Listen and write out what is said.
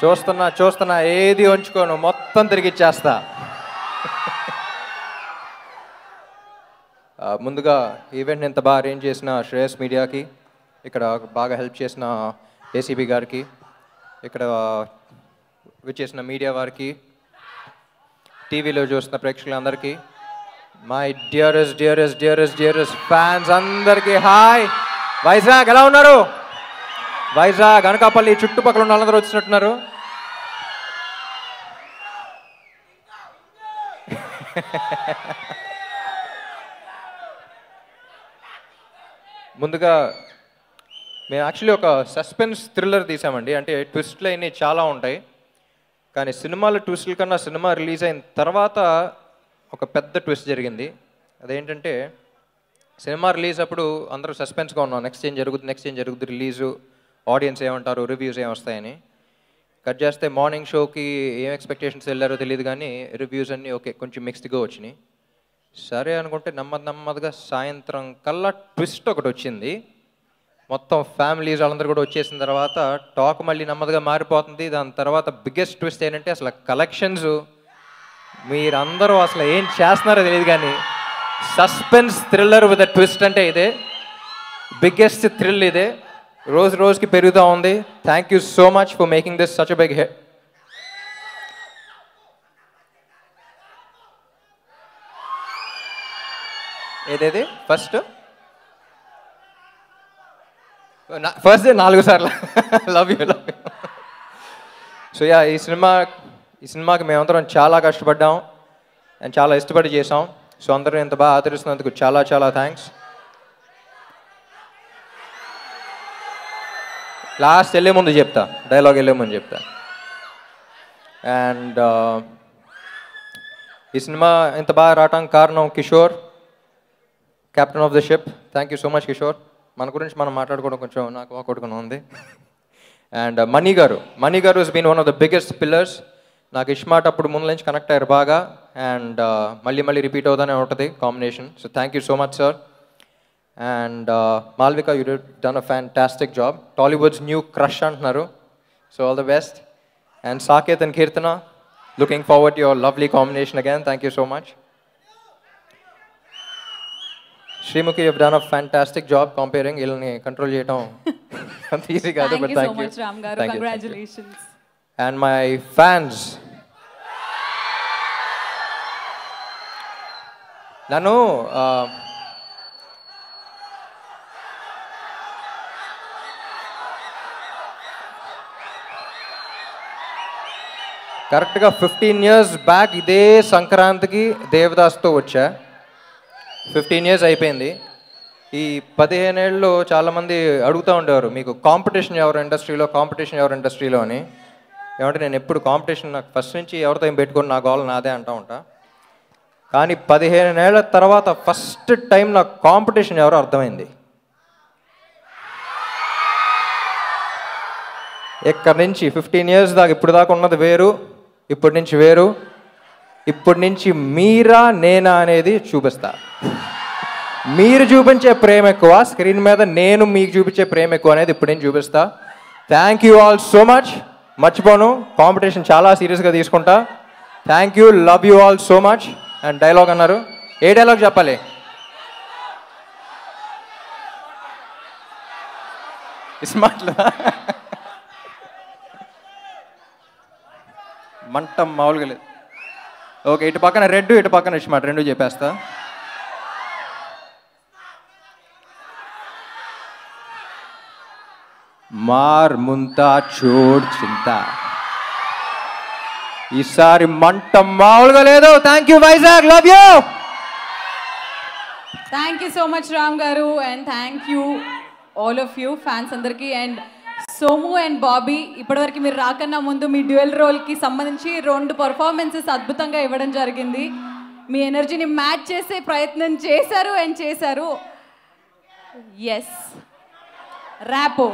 చూస్తున్నా చూస్తున్నా ఏది ఉంచుకోను మొత్తం తిరిగిచ్చేస్తా ముందుగా ఈవెంట్ని ఇంత బాగా అరేంజ్ చేసిన శ్రేయస్ మీడియాకి ఇక్కడ బాగా హెల్ప్ చేసిన ఏసీబీ గారికి ఇక్కడ విచ్చేసిన మీడియా వారికి టీవీలో చూసిన ప్రేక్షకులందరికీ my dearest dearest dearest dearest fans అందరికీ హాయ్ వైజాగ్ ఎలా ఉన్నారు? వైజాగ్ అనకాపల్లి చుట్టుపక్కల ఉన్న వాళ్ళందరూ వచ్చినట్టున్నారు. ముందుగా మేము యాక్చువల్లీ ఒక సస్పెన్స్ థ్రిల్లర్ తీసామండి. అంటే ట్విస్ట్లు అయినవి చాలా ఉంటాయి. కానీ సినిమాల ట్విస్ట్ల కన్నా సినిమా రిలీజ్ అయిన తర్వాత ఒక పెద్ద ట్విస్ట్ జరిగింది. అదేంటంటే సినిమా రిలీజ్ అప్పుడు అందరూ సస్పెన్స్గా ఉన్నాం. నెక్స్ట్ ఏం జరుగుతుంది నెక్స్ట్ ఏం జరుగుతుంది రిలీజు ఆడియన్స్ ఏమంటారు రివ్యూస్ ఏం వస్తాయని కట్ చేస్తే మార్నింగ్ షోకి ఏం ఎక్స్పెక్టేషన్స్ వెళ్ళారో తెలియదు కానీ రివ్యూస్ అన్నీ ఓకే కొంచెం మిక్స్డ్గా వచ్చినాయి. సరే అనుకుంటే నెమ్మది నెమ్మదిగా సాయంత్రం కల్లా ట్విస్ట్ ఒకటి వచ్చింది. మొత్తం ఫ్యామిలీస్ వాళ్ళందరూ కూడా వచ్చేసిన తర్వాత టాక్ మళ్ళీ నెమ్మదిగా మారిపోతుంది. దాని తర్వాత బిగ్గెస్ట్ ట్విస్ట్ ఏంటంటే అసలు కలెక్షన్స్ మీరందరూ అసలు ఏం చేస్తున్నారో తెలియదు కానీ సస్పెన్స్ థ్రిల్లర్ విత్ ట్విస్ట్ అంటే ఇదే. బిగ్గెస్ట్ థ్రిల్ ఇదే. రోజు రోజుకి పెరుగుతూ ఉంది thank you so much for making this such big hit ఏదేది ఫస్ట్ ఫస్ట్ నాలుగు సార్లు love you love you so yeah ఈ సినిమా ఈ సినిమాకి మేమందరం చాలా కష్టపడ్డాం. అండ్ చాలా ఇష్టపడి చేసాం సో అందరూ ఇంత బాగా ఆదరిస్తున్నందుకు చాలా చాలా థ్యాంక్స్ లాస్ట్ వెళ్ళే ముందు చెప్తా. డైలాగ్ వెళ్ళే ముందు చెప్తా. అండ్ ఈ సినిమా ఇంత బాగా రావడానికి కారణం Kishore captain of the ship thank you so much Kishore. మన గురించి మనం మాట్లాడుకోవడం కొంచెం నాకు వాకొట్టుకుని ఉంది. And Mani garu. Mani garu is been one of the biggest pillars నాకు ఇష్మాట్ అప్పుడు ముందు నుంచి కనెక్ట్ అయ్యారు బాగా. అండ్ మళ్ళీ మళ్ళీ రిపీట్ అవుతానే ఉంటుంది combination so thank you so much sir And Malvika you done a fantastic job Tollywood's new crush అంటున్నారు so all the best and Saketh and Keerthana looking forward your lovely combination again thank you so much Sreemukhi you done a fantastic job comparing వీళ్ళని control చేయడం అంత easy కాదు thank but you so thank you much Ram garu Thank you, thank you. Congratulations and my fans. నన్ను కరెక్ట్గా fifteen years back ఇదే సంక్రాంతికి దేవదాస్తో వచ్చా. Fifteen years అయిపోయింది. ఈ పదిహేనేళ్ళు చాలామంది అడుగుతూ ఉండేవారు మీకు కాంపిటీషన్ ఎవరు ఇండస్ట్రీలో కాంపిటీషన్ ఎవరు ఇండస్ట్రీలో అని. ఏమంటే నేను ఎప్పుడు కాంపిటీషన్ నాకు ఫస్ట్ నుంచి ఎవరితో ఏం పెట్టుకొని నా గోల్ నాదే అంటూ ఉంటా. కానీ పదిహేను ఏళ్ళ తర్వాత ఫస్ట్ టైం నాకు కాంపిటీషన్ ఎవరో అర్థమైంది. ఇక్కడ నుంచి ఫిఫ్టీన్ ఇయర్స్ దాకా ఇప్పుడు దాకా ఉన్నది వేరు. ఇప్పటి నుంచి వేరు. ఇప్పటి నుంచి మీరా నేనా అనేది చూపిస్తా. మీరు చూపించే ప్రేమ ఎక్కువ స్క్రీన్ మీద నేను మీకు చూపించే ప్రేమ ఎక్కువ అనేది ఇప్పుడు నేను చూపిస్తా. Thank you all so much మర్చిపోను కాంపిటీషన్ చాలా సీరియస్గా తీసుకుంటా. Thank you love you all so much and dialogue అన్నారు. ఏ డైలాగ్ చెప్పాలి? స్మార్ట్ మంట మామూలుగా లేదు. ఓకే ఇటు పక్కన రెడ్ ఇటు పక్కన ఇష్టమాట రెండు చెప్పేస్తా. మార్ ముంతా చోడ్ చింత. ఈసారి మంట మామూలుగా లేదు. Thank you Vizag love you thank you so much Ram garu and thank you all of you fans అందరికీ. అండ్ సోము అండ్ బాబీ ఇప్పటివరకు మీరు రాకన్నా ముందు మీ డ్యూయల్ రోల్కి సంబంధించి రెండు పర్ఫార్మెన్సెస్ అద్భుతంగా ఇవ్వడం జరిగింది. మీ ఎనర్జీని మ్యాచ్ చేసే ప్రయత్నం చేశారు అండ్ చేశారు. Yes rapport